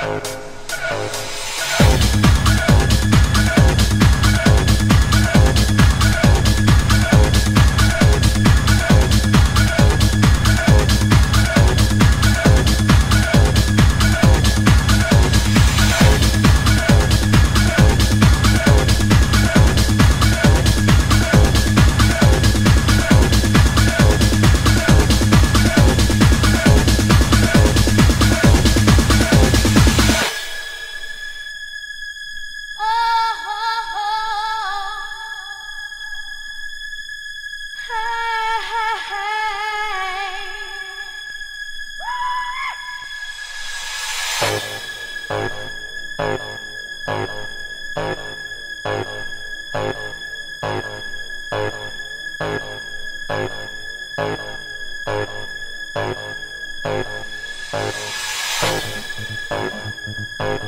Bye.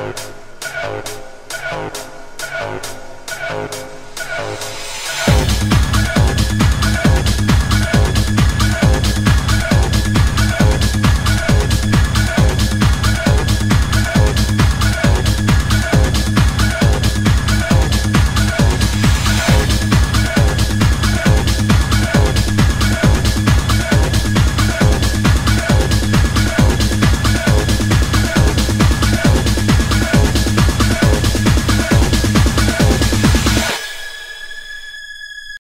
Bye.